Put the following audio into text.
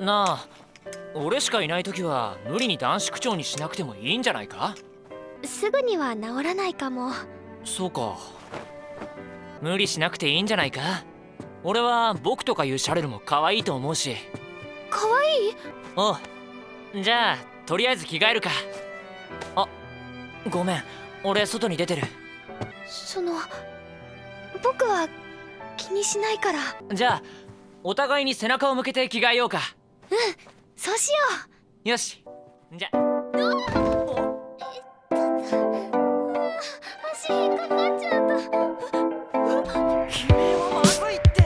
なあ俺しかいない時は無理に男子区長にしなくてもいいんじゃないか？すぐには治らないかも。そうか。無理しなくていいんじゃないか？俺は僕とかいうシャレルも可愛いと思うし。可愛い？おうじゃあとりあえず着替えるか。あごめん。俺外に出てる。その僕は気にしないから。じゃあお互いに背中を向けて着替えようか。うんそうしよう。よし。じゃ。足引っかかっちゃった。君はまずいって。